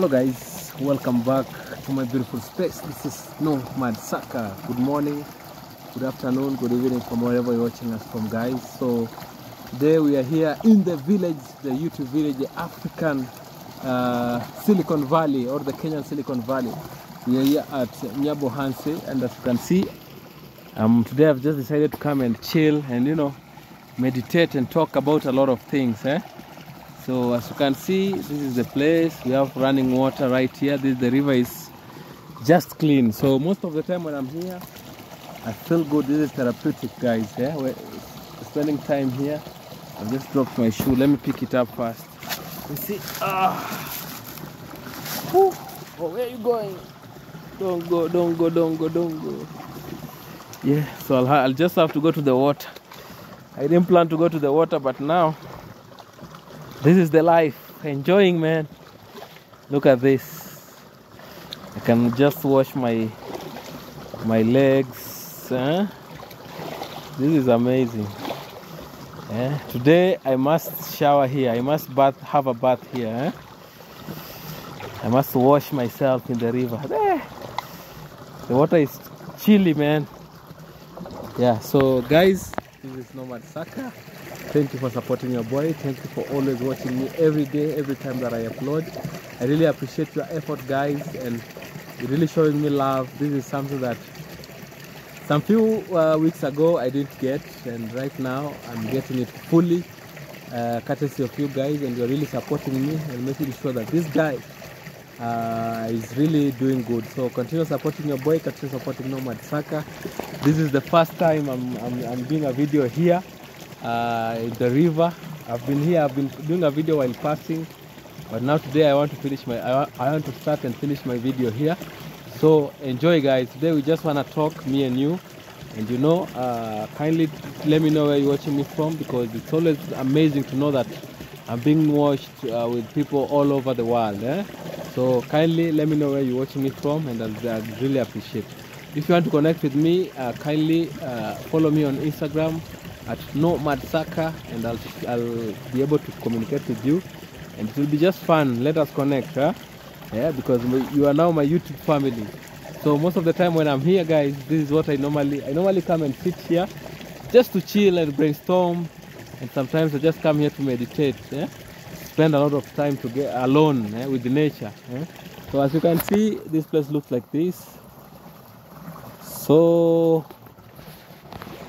Hello guys, welcome back to my beautiful space. This is Nomad Saka. Good morning, good afternoon, good evening from wherever you're watching us from guys. So today we are here in the village, the YouTube village, the African uh, Silicon Valley or the Kenyan Silicon Valley. We are here at Nyabo Hanse and as you can see, um, today I've just decided to come and chill and you know, meditate and talk about a lot of things. Eh? So as you can see, this is the place. We have running water right here. This the river is just clean. So most of the time when I'm here, I feel good. This is therapeutic, guys. Yeah, we're spending time here. I've just dropped my shoe. Let me pick it up first. You see? Ah. Oh, where are you going? Don't go, don't go, don't go, don't go. Yeah, so I'll, I'll just have to go to the water. I didn't plan to go to the water, but now this is the life enjoying man look at this i can just wash my my legs huh? this is amazing yeah. today i must shower here i must bath have a bath here huh? i must wash myself in the river there. the water is chilly man yeah so guys this is nomad saka thank you for supporting your boy. Thank you for always watching me every day every time that i upload. I really appreciate your effort guys and you're really showing me love. This is something that some few uh, weeks ago i didn't get and right now i'm getting it fully uh, courtesy of you guys and you're really supporting me and making sure that this guy uh, is really doing good. So continue supporting your boy continue supporting nomad saka. This is the first time i'm, I'm, I'm doing a video here uh, the river. I've been here, I've been doing a video while passing, but now today I want to finish my, I, I want to start and finish my video here. So enjoy guys. Today we just want to talk, me and you. And you know, uh, kindly let me know where you're watching me from because it's always amazing to know that I'm being watched uh, with people all over the world. Eh? So kindly let me know where you're watching me from and I'll, I'll really appreciate. If you want to connect with me, uh, kindly uh, follow me on Instagram at Nomad Saka and I'll, I'll be able to communicate with you and it will be just fun. Let us connect, huh? Yeah, because you are now my YouTube family. So most of the time when I'm here, guys, this is what I normally I normally come and sit here just to chill and brainstorm, and sometimes I just come here to meditate. Yeah? Spend a lot of time to get alone eh, with the nature. eh. So as you can see, this place looks like this. So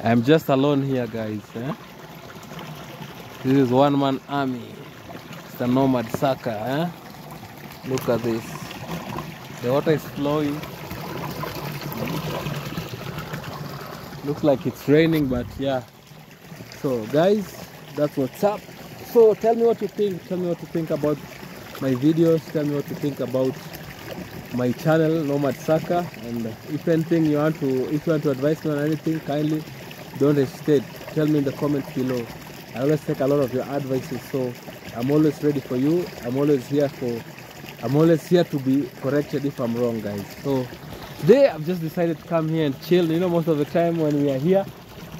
I'm just alone here, guys. Eh? This is one man army. It's the nomad Saka. Eh? Look at this. The water is flowing. Looks like it's raining, but yeah. So, guys, that's what's up. So, tell me what you think. Tell me what you think about my videos. Tell me what you think about my channel, Nomad Saka. And if anything you want to, if you want to advise me on anything, kindly don't hesitate. Tell me in the comments below. I always take a lot of your advices, so I'm always ready for you. I'm always here for. I'm always here to be corrected if I'm wrong, guys. So today I've just decided to come here and chill. You know, most of the time when we are here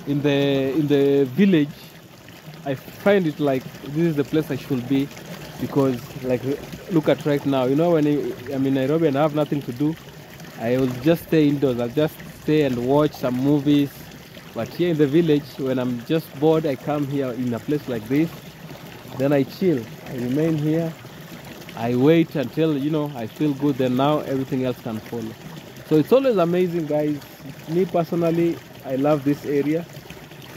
in the in the village, I find it like this is the place I should be because like look at right now. You know, when I'm in Nairobi and I have nothing to do, I will just stay indoors. I'll just stay and watch some movies. But here in the village, when I'm just bored, I come here in a place like this. Then I chill. I remain here. I wait until you know I feel good. Then now everything else can follow. So it's always amazing, guys. Me personally, I love this area,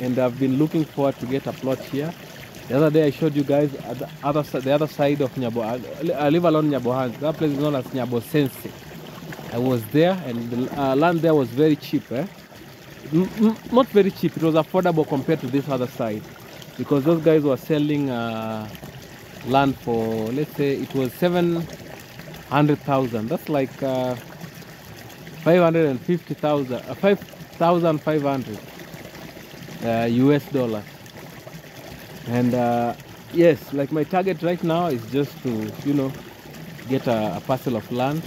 and I've been looking forward to get a plot here. The other day I showed you guys the other the other side of Nyabo. I live along Nyabohan. That place is known as Nyabo Sense. I was there, and the uh, land there was very cheap. Eh? Not very cheap. It was affordable compared to this other side, because those guys were selling uh, land for let's say it was seven hundred thousand. That's like uh, five hundred and fifty thousand, uh, five thousand five hundred uh, US dollars. And uh, yes, like my target right now is just to you know get a, a parcel of land.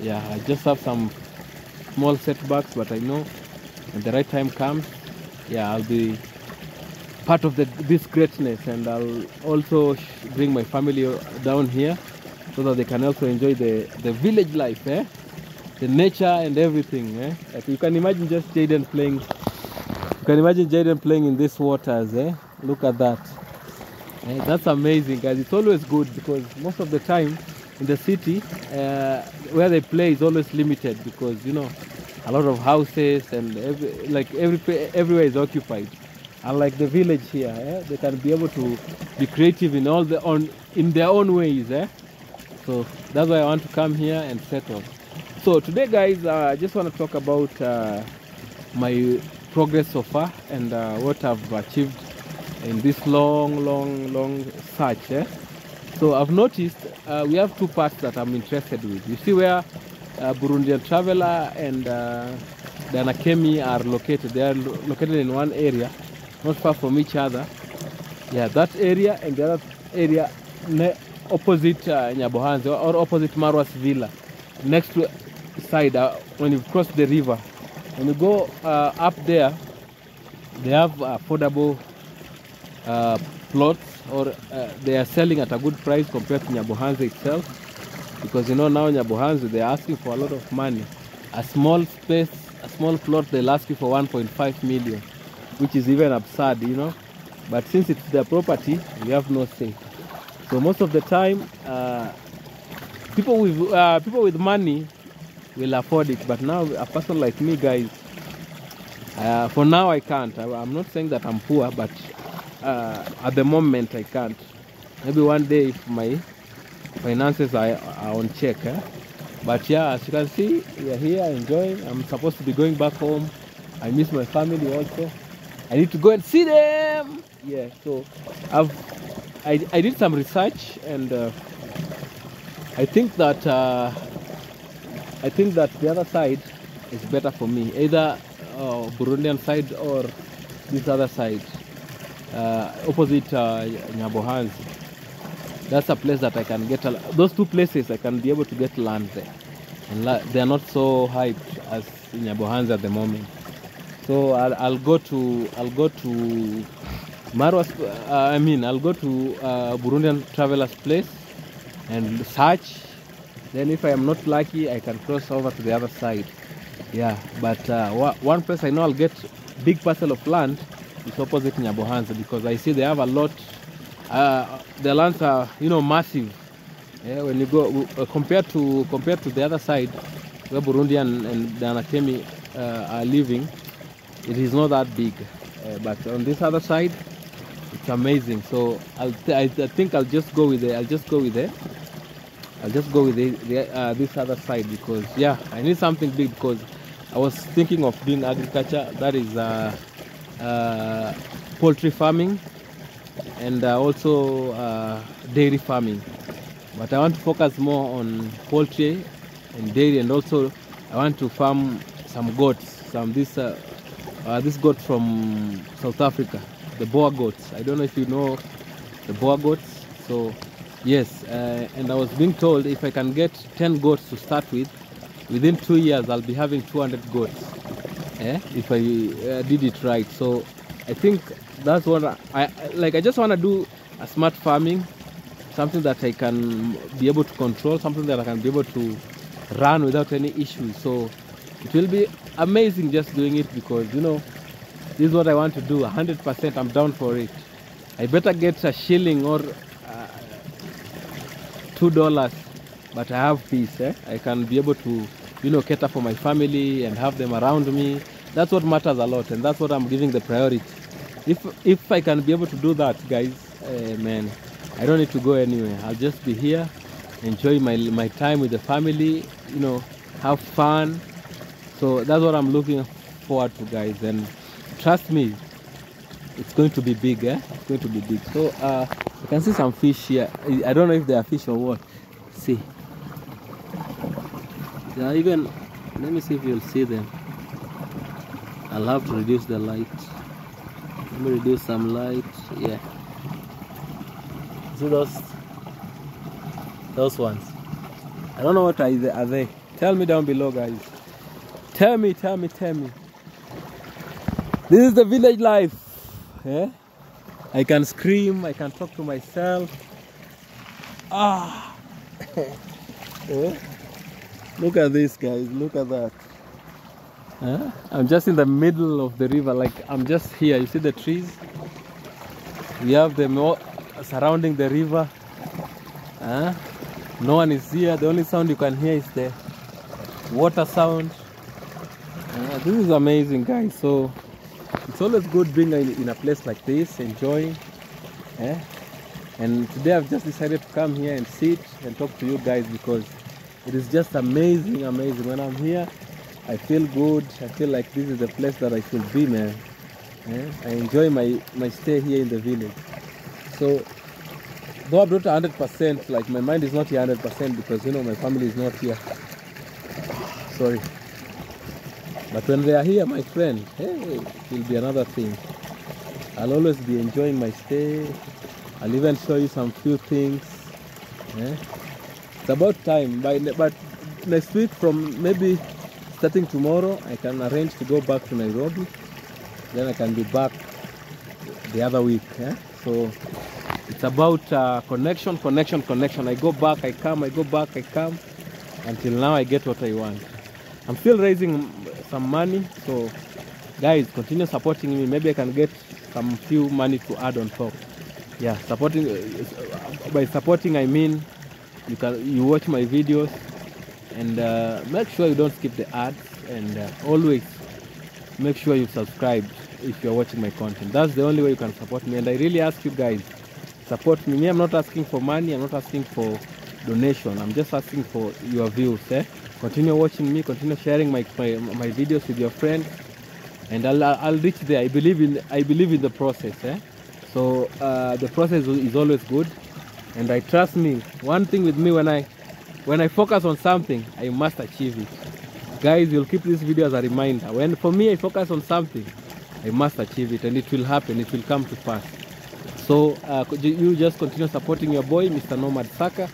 Yeah, I just have some small setbacks, but I know when the right time comes, yeah, I'll be part of the, this greatness and I'll also bring my family down here so that they can also enjoy the, the village life, eh? the nature and everything. Eh? Like you can imagine just Jaden playing. You can imagine Jaden playing in these waters. Eh? Look at that. Eh, that's amazing, guys. It's always good because most of the time in the city, uh, where they play is always limited because you know a lot of houses and every, like every everywhere is occupied. Unlike the village here, eh, they can be able to be creative in all the on in their own ways. Eh? So that's why I want to come here and settle. So today, guys, uh, I just want to talk about uh, my progress so far and uh, what I've achieved in this long, long, long search. Eh? So I've noticed uh, we have two parts that I'm interested with. You see where Burundian Traveler and uh, Danakemi are located. They are lo- located in one area, not far from each other. Yeah, that area and the other area opposite uh, Nyabohanse or opposite Marwas Villa, next to side uh, when you cross the river. When you go uh, up there, they have affordable uh, plots or uh, they are selling at a good price compared to Nyabohanse itself because you know now Nyabohanse they are asking for a lot of money. A small space, a small plot they'll ask you for 1.5 million, which is even absurd, you know. But since it's their property, we have no say. So most of the time, uh, people with uh, people with money will afford it. But now a person like me, guys, uh, for now I can't. I, I'm not saying that I'm poor, but uh, at the moment I can't. Maybe one day if my finances are, are on check. Eh? But yeah, as you can see, we are here enjoying. I'm supposed to be going back home. I miss my family also. I need to go and see them. Yeah, so I've I, I did some research and uh, I think that uh, I think that the other side is better for me, either uh, Burundian side or this other side, uh, opposite uh. That's a place that I can get. Those two places I can be able to get land there, and la- they are not so hyped as in Nyabohanse at the moment. So I'll, I'll go to I'll go to Marwas. Uh, I mean I'll go to uh, Burundian travelers place and search. Then if I am not lucky, I can cross over to the other side. Yeah, but uh, one place I know I'll get big parcel of land is opposite Nyabohanse because I see they have a lot. Uh, the lands are you know massive. Yeah, when you go uh, compared to compared to the other side where Burundi and, and Danakemi uh, are living, it is not that big. Uh, but on this other side, it's amazing. So I'll I, I think I'll just go with it. I'll just go with it. I'll just go with the, the, uh, this other side because yeah, I need something big because I was thinking of doing agriculture. That is uh, uh, poultry farming and uh, also uh, dairy farming. But I want to focus more on poultry and dairy, and also I want to farm some goats. Some this uh, uh, this goat from South Africa, the Boer goats. I don't know if you know the Boer goats. So yes, uh, and I was being told if I can get 10 goats to start with, within two years I'll be having 200 goats. Eh? If I uh, did it right. So I think that's what I, I like. I just want to do a smart farming, something that I can be able to control, something that I can be able to run without any issues. So it will be amazing just doing it because you know this is what I want to do. 100%, I'm down for it. I better get a shilling or uh, two dollars, but I have peace. Eh? I can be able to, you know, cater for my family and have them around me. That's what matters a lot, and that's what I'm giving the priority. If if I can be able to do that, guys, eh, man, I don't need to go anywhere. I'll just be here, enjoy my my time with the family. You know, have fun. So that's what I'm looking forward to, guys. And trust me, it's going to be big. Eh? It's going to be big. So uh, you can see some fish here. I I don't know if they are fish or what. See. They are even. Let me see if you'll see them. I'll have to reduce the light. Let me reduce some light. Yeah. See those? Those ones. I don't know what are they. Are they? Tell me down below, guys. Tell me, tell me, tell me. This is the village life. Yeah? I can scream, I can talk to myself. Ah, Eh? Look at this, guys. Look at that. I'm just in the middle of the river. Like I'm just here. You see the trees? We have them all surrounding the river. Huh? No one is here. The only sound you can hear is the water sound. Uh, this is amazing, guys. So it's always good being in, in a place like this, enjoying. Eh? And today I've just decided to come here and sit and talk to you guys because it is just amazing, amazing. When I'm here, I feel good. I feel like this is the place that I should be, man. Eh? I enjoy my, my stay here in the village. So, though I'm not 100%, like my mind is not here 100% because, you know, my family is not here. Sorry. But when they are here, my friend, hey, it will be another thing. I'll always be enjoying my stay. I'll even show you some few things. eh? It's about time. By, but next week, from maybe starting tomorrow, I can arrange to go back to Nairobi. Then I can be back the other week. eh? So it's about uh, connection, connection, connection. I go back, I come, I go back, I come, until now I get what I want. I'm still raising some money, so guys, continue supporting me. Maybe I can get some few money to add on top. Yeah, supporting uh, by supporting I mean you can you watch my videos and uh, make sure you don't skip the ads and uh, always make sure you subscribe if you're watching my content. That's the only way you can support me. And I really ask you guys, support me. I'm not asking for money. I'm not asking for donation. I'm just asking for your views. Eh? Continue watching me. Continue sharing my, my my videos with your friends, and I'll I'll reach there. I believe in I believe in the process. Eh? So uh, the process is always good, and I trust me. One thing with me when I when I focus on something, I must achieve it. Guys, you'll keep this video as a reminder. When for me I focus on something, I must achieve it, and it will happen. It will come to pass. So uh, you you just continue supporting your boy, Mr. Nomad Saka,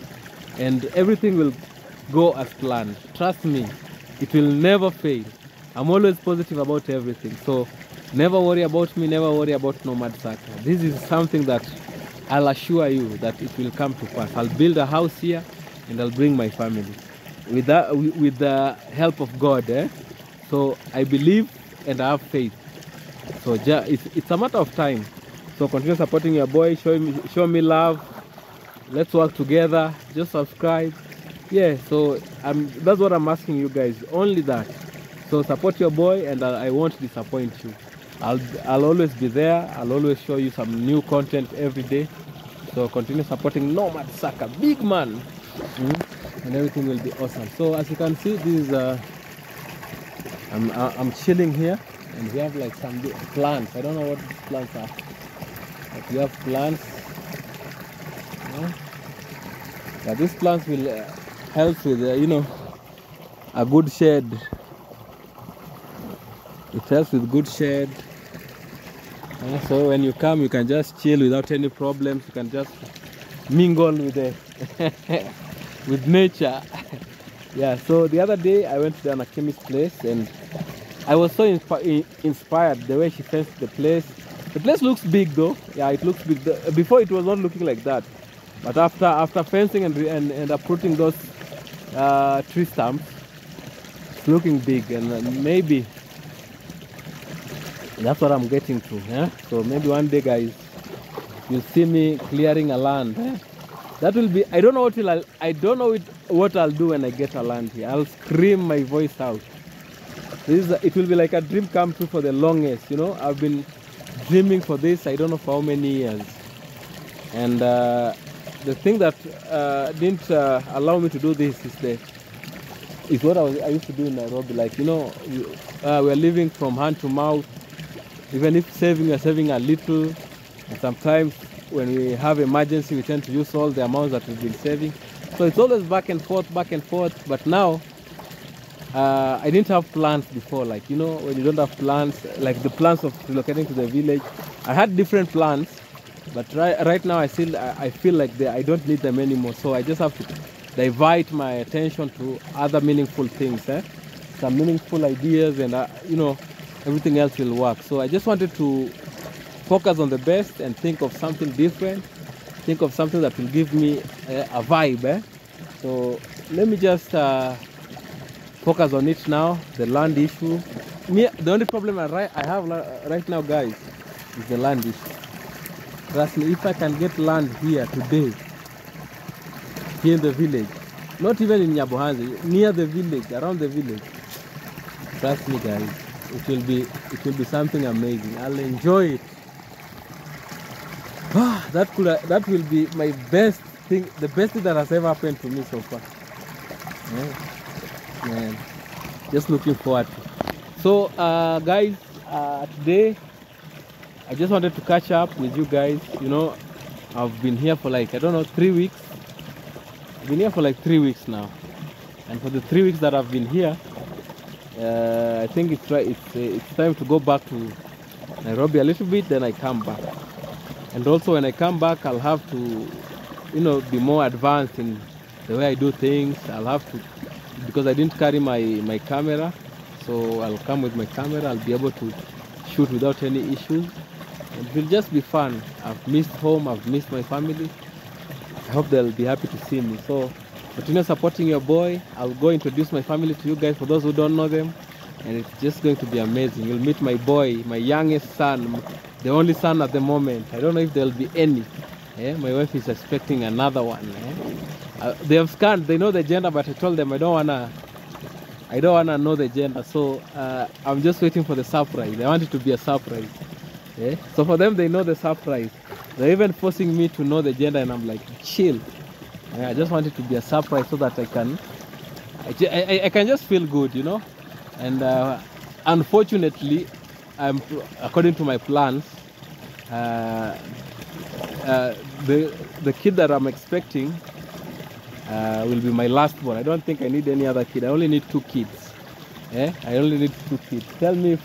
and everything will go as planned. Trust me, it will never fail. I'm always positive about everything. So never worry about me, never worry about Nomad Saka. This is something that I'll assure you that it will come to pass. I'll build a house here and I'll bring my family with that with the help of God. Eh? So I believe and I have faith. So it's, it's a matter of time. So continue supporting your boy. Show me show me love. Let's work together. Just subscribe. Yeah. So I'm that's what I'm asking you guys. Only that. So support your boy, and I, I won't disappoint you. I'll I'll always be there. I'll always show you some new content every day. So continue supporting Nomad Saka, big man, Mm. and everything will be awesome. So as you can see, this is uh, I'm I- I'm chilling here, and we have like some plants. I don't know what these plants are, but we have plants. Yeah these plants will uh, help with uh, you know a good shade. It helps with good shade. Uh, so when you come, you can just chill without any problems. You can just mingle with the with nature. yeah. So the other day I went to the chemist place and I was so inspi- inspired the way she fenced the place. The place looks big though. Yeah, it looks big. Before it was not looking like that, but after after fencing and and, and uprooting those uh, tree stumps, it's looking big and uh, maybe that's what I'm getting to. Yeah. So maybe one day, guys, you'll see me clearing a land. eh? That will be. I don't know what will. I, I don't know it, what I'll do when I get a land here. I'll scream my voice out. This is. It will be like a dream come true for the longest. You know, I've been dreaming for this. I don't know for how many years. And uh, the thing that uh, didn't uh, allow me to do this is the is what I, was, I used to do in Nairobi. Like you know, we, uh, we're living from hand to mouth. Even if saving, we're saving a little. And sometimes when we have emergency, we tend to use all the amounts that we've been saving. So it's always back and forth, back and forth. But now, uh, I didn't have plans before. Like you know, when you don't have plans, like the plans of relocating to the village, I had different plans. But right, right now, I still I feel like they, I don't need them anymore. So I just have to divert my attention to other meaningful things. Eh? Some meaningful ideas, and uh, you know, everything else will work. So I just wanted to focus on the best and think of something different. Think of something that will give me a vibe. Eh? So let me just uh, focus on it now. The land issue. Me, the only problem I, I have right now, guys, is the land issue. Trust me, if I can get land here today, here in the village, not even in Nyabohanse, near the village, around the village, trust me, guys, it will be it will be something amazing. I'll enjoy it. That could that will be my best thing, the best thing that has ever happened to me so far. Yeah. Man, just looking forward. So, uh, guys, uh, today I just wanted to catch up with you guys. You know, I've been here for like I don't know three weeks. I've been here for like three weeks now, and for the three weeks that I've been here, uh, I think it's right. It's uh, it's time to go back to Nairobi a little bit. Then I come back, and also when I come back, I'll have to, you know, be more advanced in the way I do things. I'll have to because I didn't carry my my camera, so I'll come with my camera. I'll be able to shoot without any issues. It will just be fun. I've missed home. I've missed my family. I hope they'll be happy to see me. So continue supporting your boy. I'll go introduce my family to you guys for those who don't know them. And it's just going to be amazing. You'll meet my boy, my youngest son, the only son at the moment. I don't know if there'll be any. Yeah, my wife is expecting another one. eh. Uh, they have scanned, they know the gender, but I told them I don't wanna I don't wanna know the gender. So uh, I'm just waiting for the surprise. I want it to be a surprise. Yeah? So for them, they know the surprise. They're even forcing me to know the gender, and I'm like, chill. I just want it to be a surprise so that I can, I, I- I can just feel good, you know. And uh, unfortunately, I'm according to my plans, uh, uh, the the kid that I'm expecting uh, will be my last born. I don't think I need any other kid. I only need two kids. Eh? I only need two kids. Tell me if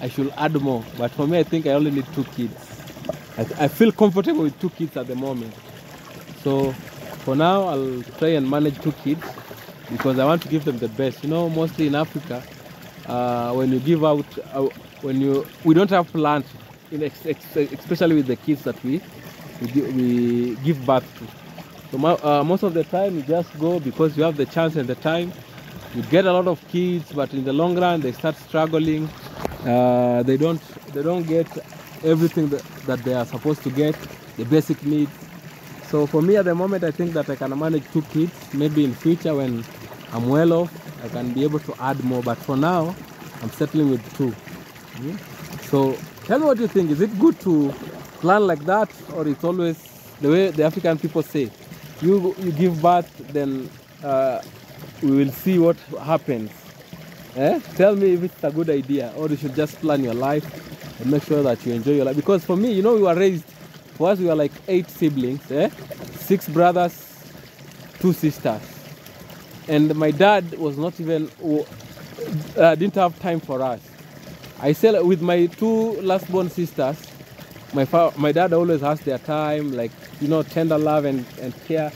I should add more, but for me, I think I only need two kids. I, I feel comfortable with two kids at the moment. So for now, I'll try and manage two kids because I want to give them the best. You know, mostly in Africa, uh, when you give out, uh, when you we don't have plans, in ex, ex, especially with the kids that we we, gi- we give birth to. So uh, most of the time, you just go because you have the chance and the time. You get a lot of kids, but in the long run, they start struggling. Uh, they don't they don't get everything that, that they are supposed to get, the basic needs. So for me at the moment, I think that I can manage two kids. Maybe in future when I'm well off, I can be able to add more. But for now, I'm settling with two. Mm. So tell me what you think. Is it good to plan like that, or it's always the way the African people say? You you give birth, then uh, we will see what happens. Eh? Tell me if it's a good idea, or you should just plan your life and make sure that you enjoy your life. Because for me, you know, we were raised. For us, we were like eight siblings, eh? Six brothers, two sisters, and my dad was not even uh, didn't have time for us. I like, with my two last born sisters, my fa- my dad always has their time, like you know, tender love and, and care.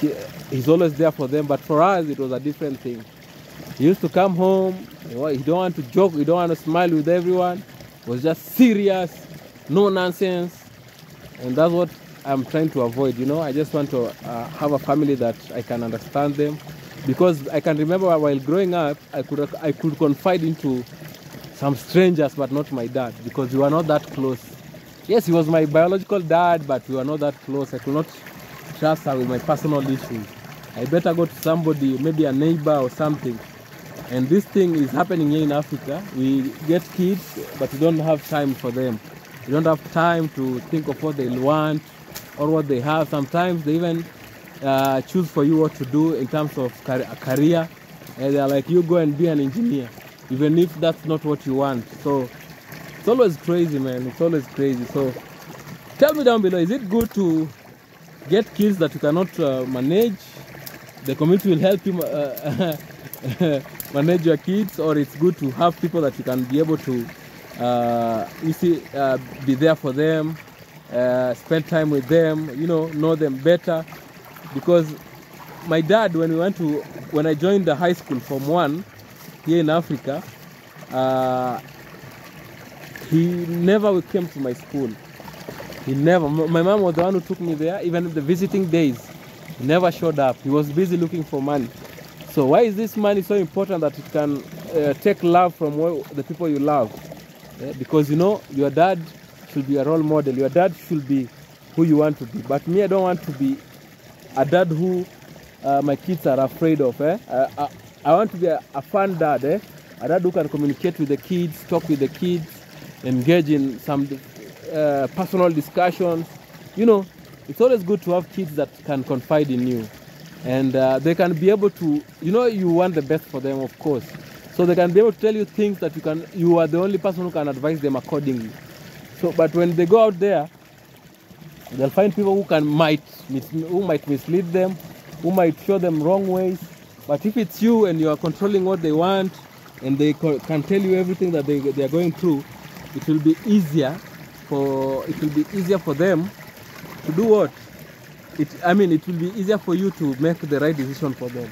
He, he's always there for them. But for us, it was a different thing. He used to come home. He don't want to joke. He don't want to smile with everyone. He was just serious, no nonsense, and that's what I'm trying to avoid. You know, I just want to uh, have a family that I can understand them, because I can remember while growing up, I could I could confide into some strangers, but not my dad, because we were not that close. Yes, he was my biological dad, but we were not that close. I could not trust her with my personal issues. I better go to somebody, maybe a neighbor or something. And this thing is happening here in Africa. We get kids, but we don't have time for them. We don't have time to think of what they want or what they have. Sometimes they even uh, choose for you what to do in terms of a career. And they're like, you go and be an engineer, even if that's not what you want. So it's always crazy, man. It's always crazy. So tell me down below, is it good to get kids that you cannot uh, manage? The community will help you uh, manage your kids, or it's good to have people that you can be able to uh, you see, uh, be there for them, uh, spend time with them, you know, know them better. Because my dad, when we went to, when I joined the high school from one here in Africa, uh, he never came to my school. He never. My mom was the one who took me there. Even the visiting days, He never showed up. He was busy looking for money. So why is this money so important that it can uh, take love from the people you love? Eh, because you know your dad should be a role model. Your dad should be who you want to be. But me, I don't want to be a dad who uh, my kids are afraid of. Eh? I, I, I want to be a, a fun dad. Eh? A dad who can communicate with the kids, talk with the kids, engage in some uh, personal discussions. You know, it's always good to have kids that can confide in you. And uh, they can be able to, you know, you want the best for them, of course. So they can be able to tell you things that you can, you are the only person who can advise them accordingly. So, but when they go out there, they'll find people who can might who might mislead them, who might show them wrong ways. But if it's you and you are controlling what they want, and they can tell you everything that they, they are going through, it will be easier for it will be easier for them to do what? It i mean it will be easier for you to make the right decision for them.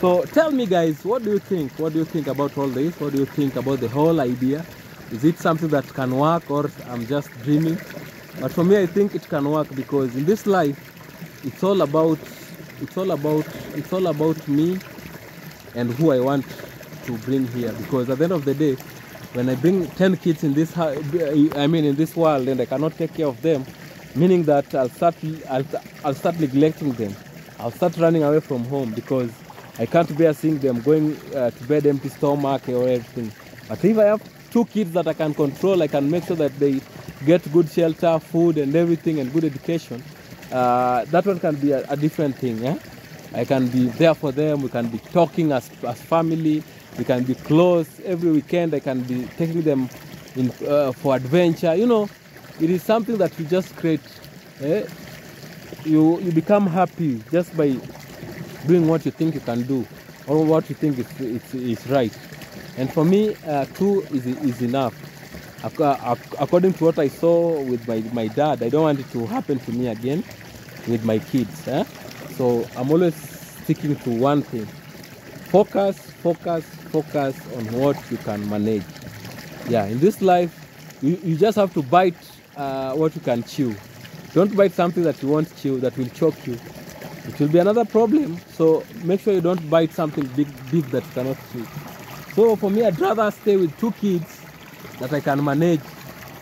So tell me guys what do you think? What do you think about all this? What do you think about the whole idea? Is it something that can work or i'm just dreaming but for me i think it can work because in this life it's all about it's all about it's all about me and who i want to bring here. Because at the end of the day when i bring 10 kids in this i mean in this world and i cannot take care of them meaning that i'll start i'll, I'll start neglecting them. I'll start running away from home because i can't bear seeing them going uh, to bed empty stomach or everything. But if i have two kids that i can control i can make sure that they get good shelter food and everything and good education uh, that one can be a, a different thing eh? I can be there for them. We can be talking as, as family. We can be close every weekend. I can be taking them in uh, for adventure. You know, it is something that you just create. Eh? You you become happy just by doing what you think you can do or what you think is it's, is right. And for me, uh, two is is enough. Ac- ac- According to what I saw with my, my dad, I don't want it to happen to me again with my kids. Eh? So I'm always sticking to one thing. Focus, focus, focus on what you can manage. Yeah, in this life, you, you just have to bite uh, what you can chew. Don't bite something that you won't chew, that will choke you. It will be another problem. So make sure you don't bite something big, big that you cannot chew. So for me, I'd rather stay with two kids that I can manage.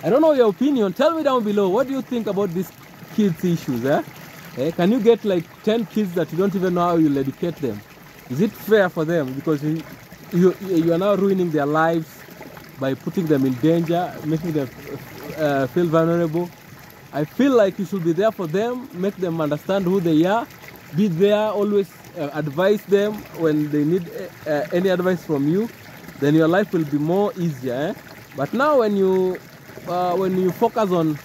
I don't know your opinion. Tell me down below. What do you think about these kids issues? Eh? Eh, can you get like 10 kids that you don't even know how you'll educate them? Is it fair for them? Because you, you, you are now ruining their lives by putting them in danger, making them uh, feel vulnerable. I feel like you should be there for them, make them understand who they are, be there, always uh, advise them when they need uh, any advice from you. Then your life will be more easier. Eh? But now when you uh, when you focus on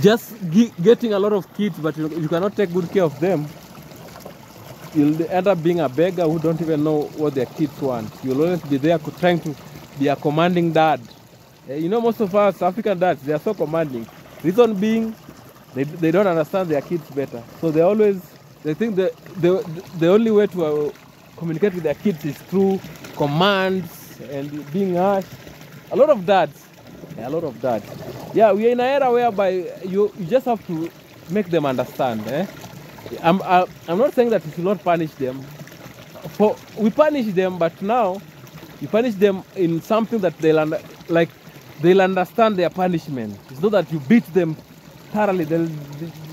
just getting a lot of kids, but you, you cannot take good care of them, you'll end up being a beggar who don't even know what their kids want. You'll always be there trying to be a commanding dad. Eh, You know, most of us African dads, they are so commanding. Reason being, they, they don't understand their kids better. So they always, they think the, the, the only way to uh, communicate with their kids is through commands and being harsh. A lot of yeah, a lot of dads. Yeah, we are in an era whereby you, you just have to make them understand. Eh? I'm, I, I'm not saying that you should not punish them. For we punish them, but now you punish them in something that they'll under, like they'll understand their punishment. It's not that you beat them thoroughly. They'll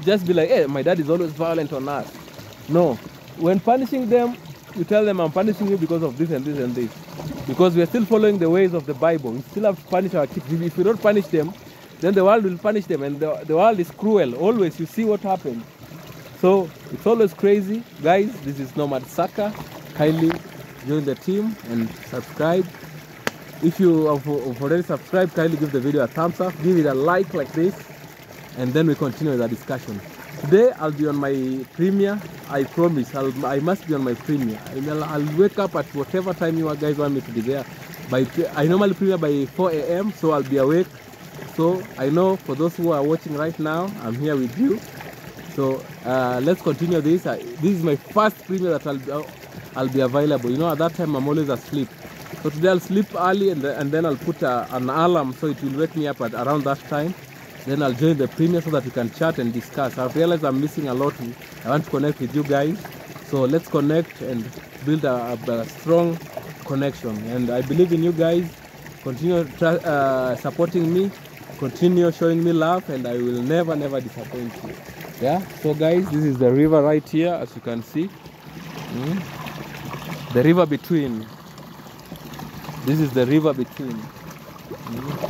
just be like, "Hey, my dad is always violent on us." No, when punishing them, you tell them, "I'm punishing you because of this and this and this," because we are still following the ways of the Bible. We still have to punish our kids. If we don't punish them, then the world will punish them, and the, the world is cruel. Always, you see what happens. So it's always crazy, guys. This is Nomad Saka. Kindly join the team and subscribe. If you have already subscribed, kindly give the video a thumbs up, give it a like like this, and then we continue the discussion. Today I'll be on my premiere. I promise. I'll, I must be on my premiere. I'll, I'll wake up at whatever time you guys want me to be there. By I normally premiere by 4 a.m. So I'll be awake. So I know for those who are watching right now, I'm here with you. So uh, let's continue this. Uh, this is my first premiere that I'll be, I'll be available. You know, at that time I'm always asleep. So today I'll sleep early and, then- and then I'll put uh, an alarm so it will wake me up at around that time. Then I'll join the premiere so that we can chat and discuss. I've realized I'm missing a lot. I want to connect with you guys. So let's connect and build a, a, a strong connection. And I believe in you guys. Continue uh, supporting me. Continue showing me love, and I will never, never disappoint you. Yeah. So guys, this is the river right here, as you can see. Mm. The river between. This is the river between. Mm.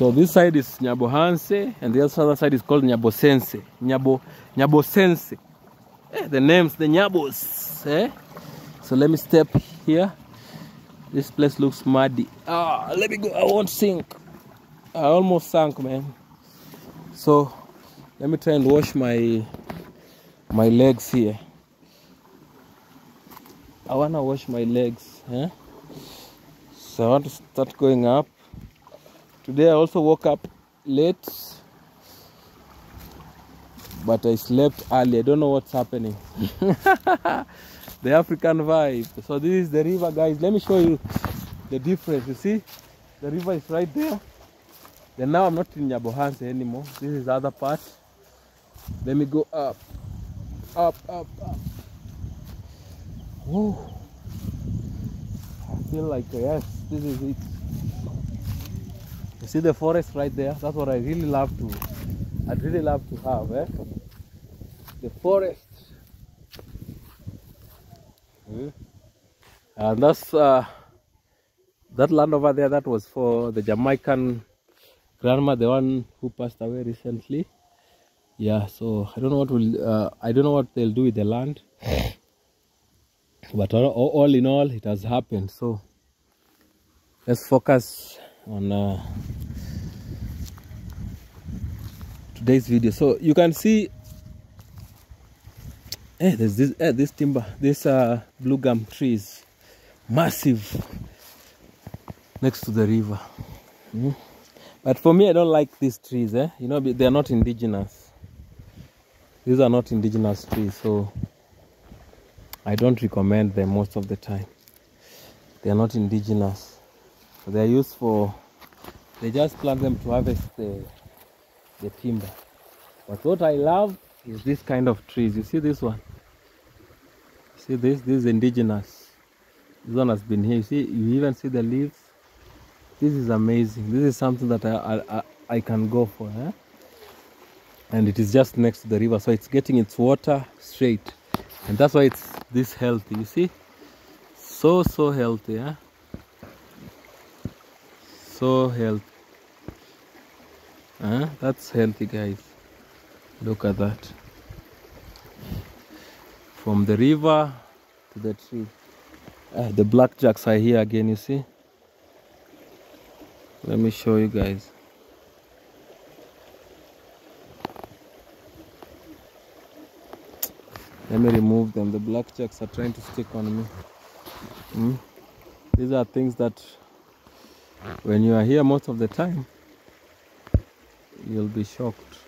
So this side is Nyabohanse and the other side is called Nyabosense. Nyabo Nyabosense. Eh, the names, the Nyabos. Eh? So let me step here. This place looks muddy. Ah, let me go. I won't sink. I almost sank, man. So let me try and wash my my legs here. I wanna wash my legs. Eh? So I want to start going up. Today I also woke up late, but I slept early. I don't know what's happening. the African vibe. So this is the river, guys. Let me show you the difference. You see, the river is right there. Then now I'm not in Nyabohanse anymore. This is the other part. Let me go up, up, up, up. Whoa. I feel like yes, this is it. You see the forest right there? That's what I really love to. I'd really love to have, eh? The forest. Eh? And that's uh, that land over there. That was for the Jamaican grandma, the one who passed away recently. Yeah, so I don't know what will uh, I don't know what they'll do with the land, but all, all in all, it has happened. So let's focus on uh, today's video. So you can see, eh, there's this eh, this timber, this uh, blue gum trees, massive, next to the river. Mm. But for me, I don't like these trees. Eh, you know, they are not indigenous. These are not indigenous trees, so I don't recommend them most of the time. They are not indigenous. They are used for. They just plant them to harvest the the timber. But what I love is this kind of trees. You see this one? See this? This is indigenous. This one has been here. You see, you even see the leaves. This is amazing. This is something that I I, I can go for. Eh? And it is just next to the river, so it's getting its water straight, and that's why it's this healthy. You see, so so healthy. Eh? So healthy. Uh, that's healthy, guys. Look at that. From the river to the tree. Uh, the blackjacks are here again, you see. Let me show you guys. Let me remove them. The blackjacks are trying to stick on me. Mm. These are things that when you are here most of the time, you'll be shocked.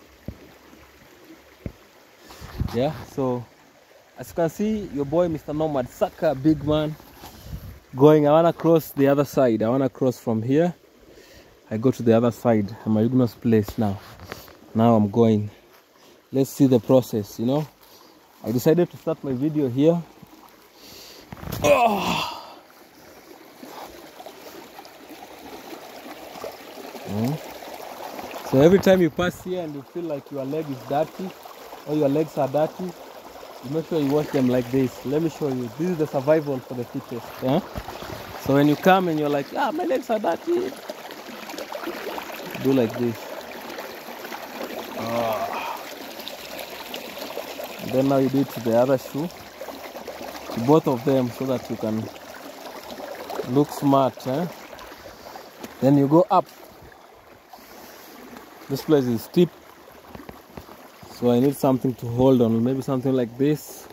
Yeah, so as you can see, your boy Mr. Nomad Saka, big man, going. I wanna cross the other side. I wanna cross from here. I go to the other side. I'm at place now. Now I'm going. Let's see the process, you know. I decided to start my video here. Oh. So every time you pass here and you feel like your leg is dirty or your legs are dirty, you make sure you wash them like this. Let me show you. This is the survival for the fittest. Yeah? So when you come and you're like, ah, my legs are dirty, do like this. Ah. Then now you do it to the other shoe, to both of them, so that you can look smart. Eh? Then you go up. This place is steep, so I need something to hold on, maybe something like this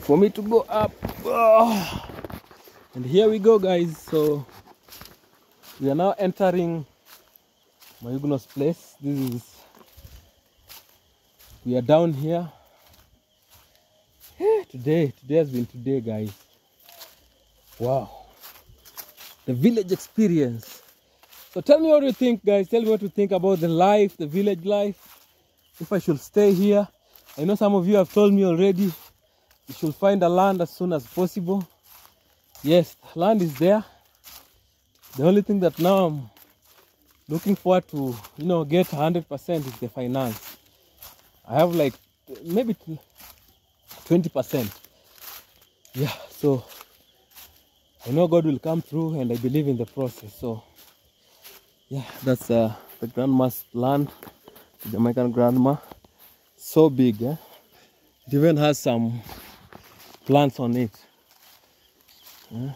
for me to go up. Oh. And here we go, guys. So we are now entering Mayugnos place. This is we are down here. today, today has been today, guys. Wow. The village experience. So tell me what you think, guys. Tell me what you think about the life, the village life. If I should stay here. I know some of you have told me already. You should find a land as soon as possible. Yes, land is there. The only thing that now I'm looking forward to, you know, get 100% is the finance. I have like maybe 20%. Yeah, so I know God will come through and I believe in the process. So, yeah, that's uh, the grandma's land, the Jamaican grandma. So big, eh? It even has some plants on it. Eh?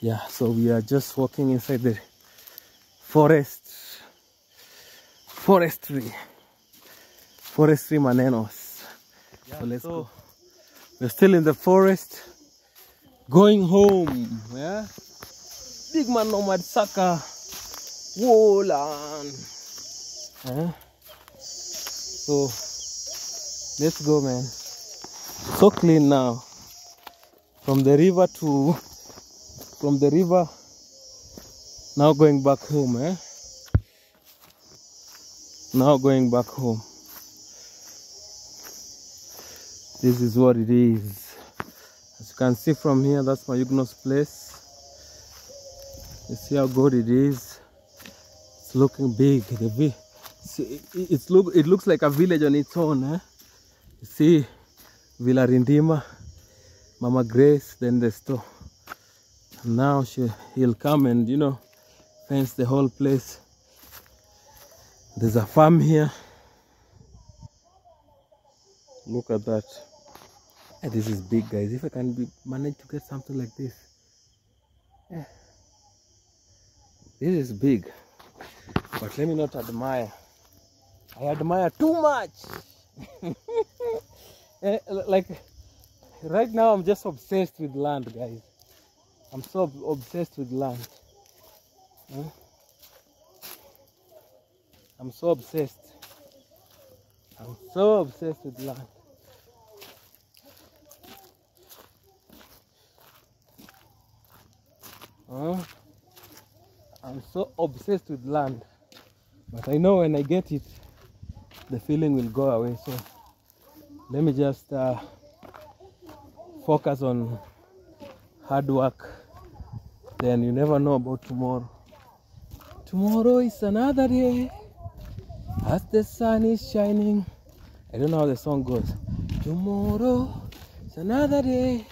Yeah, so we are just walking inside the forest, forestry, forestry manenos. so let's go. We're still in the forest, going home. Yeah, big man nomad Saka, Wolan. Yeah. So let's go, man. So clean now. From the river to from the river now going back home eh now going back home this is what it is as you can see from here that's my Ugnos place you see how good it is it's looking big the vi it's look it looks like a village on its own eh? You see Villa Rindima Mama Grace then the store. Now she he'll come and you know fence the whole place. There's a farm here. Look at that. Eh, this is big guys. If i can be manage to get something like this. Eh, this is big but let me not admire i admire too much Eh, like right now i'm just obsessed with land guys I'm so obsessed with land. Huh? I'm so obsessed. I'm so obsessed with land. Huh? I'm so obsessed with land. But I know when I get it, the feeling will go away. So let me just uh, focus on hard work. Then you never know about tomorrow. Tomorrow is another day. As the sun is shining. I don't know how the song goes. Tomorrow is another day.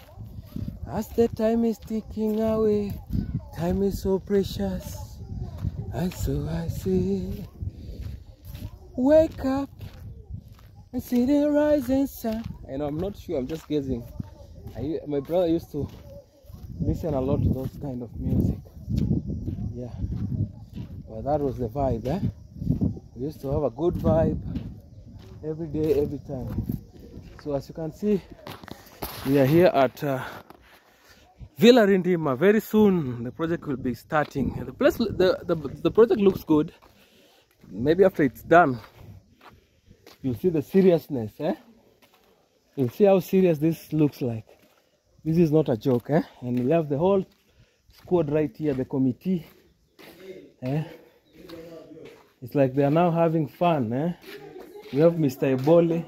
As the time is ticking away time is so precious and so i say wake up and see the rising sun And i'm not sure i'm just guessing I, my brother used to listen a lot to those kind of music. Yeah. But that was the vibe, eh? We used to have a good vibe every day, every time. So as you can see, we are here at uh, Villa Rindima. Very soon the project will be starting. The place, the, the, the project looks good. Maybe after it's done, you'll see the seriousness, eh? You'll see how serious this looks like. This is not a joke, eh? And we have the whole squad right here, the committee. Eh? It's like they are now having fun, eh? We have Mr. Ebole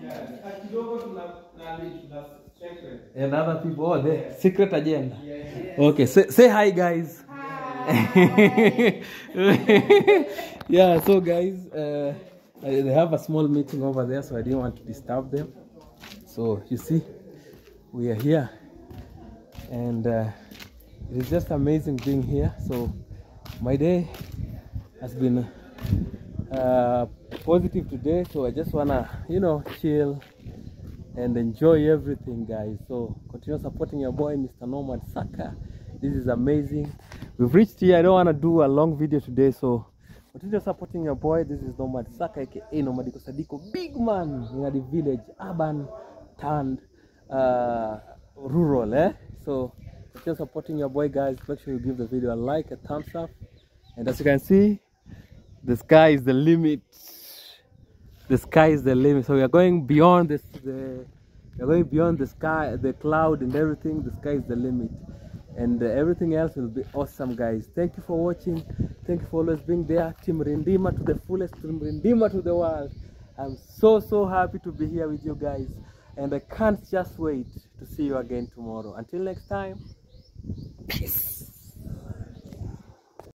and other people. Oh, the secret agenda. Okay, say, say hi, guys. yeah, so guys, uh, they have a small meeting over there, so I didn't want to disturb them. So you see, we are here and uh, it is just amazing being here so my day has been uh, positive today so i just wanna you know chill and enjoy everything guys. So continue supporting your boy mr nomad saka. This is amazing. We've reached here. I don't want to do a long video today so continue supporting your boy. This is nomad saka aka nomadiko sadiko big man in the village urban turned uh, rural eh? So you're supporting your boy guys. Make sure you give the video a like a thumbs up. And as you can see the sky is the limit the sky is the limit so we are going beyond this the we are going beyond the sky the cloud and everything the sky is the limit and uh, everything else will be awesome guys thank you for watching Thank you for always being there. Team Rindima to the fullest, Team Rindima to the world. I'm so, so happy to be here with you guys. And I can't just wait to see you again tomorrow. Until next time, peace.